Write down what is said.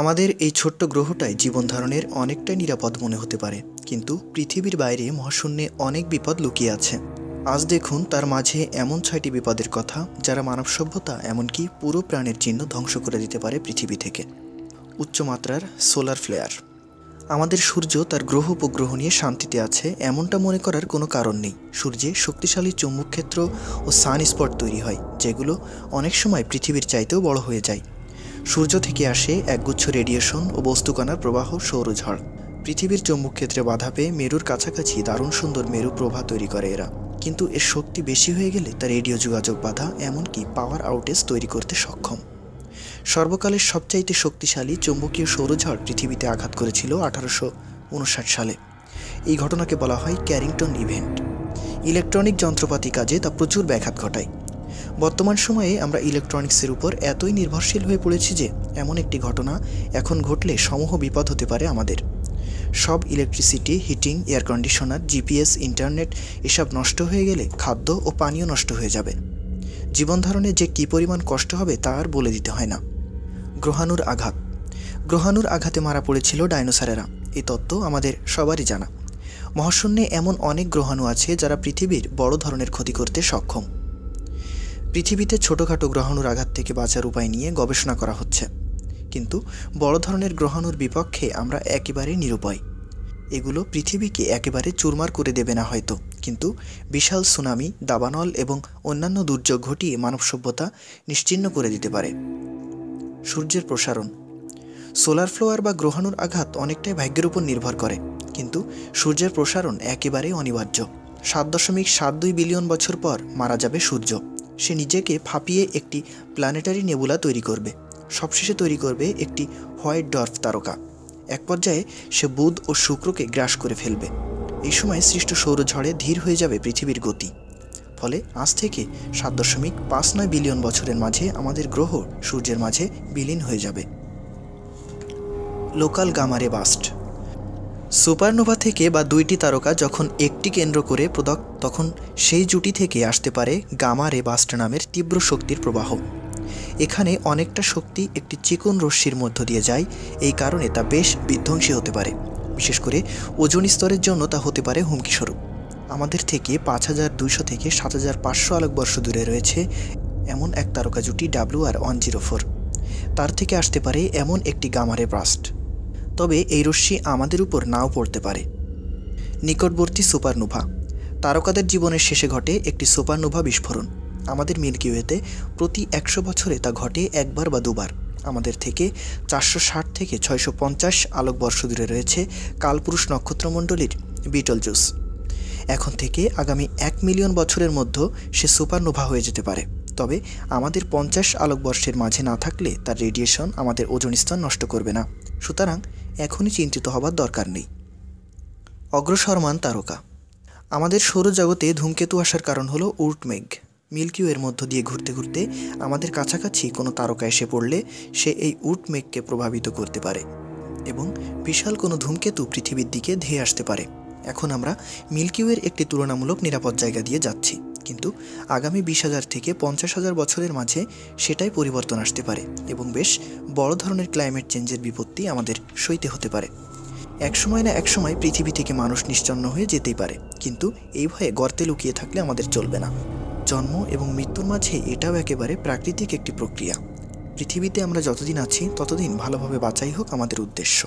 আমাদের এই ছোট্ট গ্রহটায় জীবন ধারণের অনেকটাই নিরাপদ মনে হতে পারে। কিন্তু পৃথিবীর বাইরে মহাশূন্যে অনেক বিপদ লুকিয়ে আছে। আজ দেখুন তার মাঝে এমন ছয়টি বিপদের কথা, যারা মানব সভ্যতা এমনকি পুরো প্রাণের চিহ্ন ধ্বংস করে দিতে পারে পৃথিবী থেকে। উচ্চমাত্রার সোলার ফ্লেয়ার। আমাদের সূর্য তার গ্রহ উপগ্রহ নিয়ে শান্তিতে আছে, এমনটা মনে করার কোনো কারণ নেই। সূর্যে শক্তিশালী চুম্বক ক্ষেত্র ও সান স্পট তৈরি হয়, যেগুলো অনেক সময় পৃথিবীর চাইতেও বড় হয়ে যায়। সূর্য থেকে আসে একগুচ্ছ রেডিয়েশন ও বস্তুকণার প্রবাহ সৌরঝড়। পৃথিবীর চৌম্বক ক্ষেত্রে বাধা পেয়ে মেরুর কাছাকাছি দারুণ সুন্দর মেরু প্রভা তৈরি করে এরা। কিন্তু এর শক্তি বেশি হয়ে গেলে তা রেডিও যোগাযোগ বাধা, এমনকি পাওয়ার আউটেজ তৈরি করতে সক্ষম। সর্বকালের সবচাইতে শক্তিশালী চৌম্বকীয় সৌরঝড় পৃথিবীতে আঘাত করেছিল আঠারোশো উনষাট সালে। এই ঘটনাকে বলা হয় ক্যারিংটন ইভেন্ট। ইলেকট্রনিক যন্ত্রপাতি কাজে তা প্রচুর ব্যাঘাত ঘটায়। বর্তমান সময়ে আমরা ইলেকট্রনিক্সের উপর এতই নির্ভরশীল হয়ে পড়েছি যে এমন একটি ঘটনা এখন ঘটলে সমূহ বিপদ হতে পারে আমাদের। সব electricity, heating, air conditioner, GPS, internet এসব নষ্ট হয়ে গেলে খাদ্য ও পানীয় নষ্ট হয়ে যাবে। জীবনধারণে যে কী পরিমাণ কষ্ট হবে তা আর বলে দিতে হয় না। গ্রহাণুর আঘাত। গ্রহাণুর আঘাতে মারা পড়েছিল ডাইনোসারেরা। এই তত্ত্ব আমাদের সবারই জানা। মহাশূন্যে এমন অনেক গ্রহাণু আছে যারা পৃথিবীর বড় ধরনের ক্ষতি করতে সক্ষম। পৃথিবীতে ছোটোখাটো গ্রহাণুর আঘাত থেকে বাঁচার উপায় নিয়ে গবেষণা করা হচ্ছে। কিন্তু বড় ধরনের গ্রহাণুর বিপক্ষে আমরা একেবারে নিরুপায়। এগুলো পৃথিবীকে একেবারে চুরমার করে দেবে না হয়তো। কিন্তু বিশাল সুনামি, দাবানল এবং অন্যান্য দুর্যোগ ঘটিয়ে মানব সভ্যতা নিশ্চিহ্ন করে দিতে পারে। সূর্যের প্রসারণ। সোলার ফ্লোয়ার বা গ্রহাণুর আঘাত অনেকটাই ভাগ্যের উপর নির্ভর করে। কিন্তু সূর্যের প্রসারণ একেবারেই অনিবার্য। সাত দশমিক সাত দুই বিলিয়ন বছর পর মারা যাবে সূর্য। সে নিজেকে ফাঁপিয়ে একটি প্ল্যানেটারি নেবুলা তৈরি করবে। সবশেষে তৈরি করবে একটি হোয়াইট ডর্ফ তারকা। এক পর্যায়ে সে বুধ ও শুক্রকে গ্রাস করে ফেলবে। এই সময় সৃষ্ট সৌরঝড়ে ধীর হয়ে যাবে পৃথিবীর গতি। ফলে আজ থেকে সাত দশমিক পাঁচ নয় বিলিয়ন বছরের মাঝে আমাদের গ্রহ সূর্যের মাঝে বিলীন হয়ে যাবে। Local গামারে bast. সুপারনোভা থেকে বা দুইটি তারকা যখন একটি কেন্দ্র করে প্রদক, তখন সেই জুটি থেকে আসতে পারে গামা রে বাস্ট নামের তীব্র শক্তির প্রবাহ। এখানে অনেকটা শক্তি একটি চিকন রশ্মির মধ্য দিয়ে যায়, এই কারণে তা বেশ বিধ্বংসী হতে পারে। বিশেষ করে ওজন স্তরের জন্য তা হতে পারে হুমকিস্বরূপ আমাদের থেকে পাঁচ হাজার দুইশো থেকে সাত হাজার পাঁচশো আলোকবর্ষ দূরে রয়েছে এমন এক তারকা জুটি W R one zero four. তার থেকে আসতে পারে এমন একটি গামারে ব্রাস্ট তবে এই রশ্মি আমাদের উপর নাও পড়তে পারে। নিকটবর্তী সুপারনোভা। তারকাদের জীবনের শেষে ঘটে একটি সুপারনোভা বিস্ফোরণ। আমাদের মিল্কিওয়েতে প্রতি একশো বছরে তা ঘটে একবার বা দুবার। আমাদের থেকে চারশো ষাট থেকে ছয়শো পঞ্চাশ আলোকবর্ষ দূরে রয়েছে কালপুরুষ নক্ষত্রমণ্ডলীর বিটল জুস এখন থেকে আগামী এক মিলিয়ন বছরের মধ্যে সে সুপারনোভা হয়ে যেতে পারে। তবে আমাদের পঞ্চাশ আলোকবর্ষের মাঝে না থাকলে তার রেডিয়েশন আমাদের ওজন স্তর নষ্ট করবে না। সুতরাং এখনই চিন্তিত হবার দরকার নেই। অগ্রসরমান তারকা। আমাদের সৌরজগতে ধূমকেতু আসার কারণ হলো উর্টমেঘ মিল্কিওয়ের মধ্য দিয়ে ঘুরতে ঘুরতে আমাদের কাছাকাছি কোনো তারকা এসে পড়লে সে এই উট মেঘকে প্রভাবিত করতে পারে এবং বিশাল কোনো ধূমকেতু পৃথিবীর দিকে ধেয়ে আসতে পারে। এখন আমরা মিল্কিওয়ের একটি তুলনামূলক নিরাপদ জায়গা দিয়ে যাচ্ছি। কিন্তু আগামী বিশ হাজার থেকে পঞ্চাশ হাজার বছরের মাঝে সেটাই পরিবর্তন আসতে পারে এবং বেশ বড় ধরনের ক্লাইমেট চেঞ্জের বিপত্তি আমাদের সইতে হতে পারে। একসময় না একসময় পৃথিবী থেকে মানুষ নিশ্চন্ন হয়ে যেতেই পারে, কিন্তু এই ভয়ে গর্তে লুকিয়ে থাকলে আমাদের চলবে না। জন্ম এবং মৃত্যুর মাঝে এটাও একেবারে প্রাকৃতিক একটি প্রক্রিয়া। পৃথিবীতে আমরা যতদিন আছি, ততদিন ভালোভাবে বাঁচাই হোক আমাদের উদ্দেশ্য।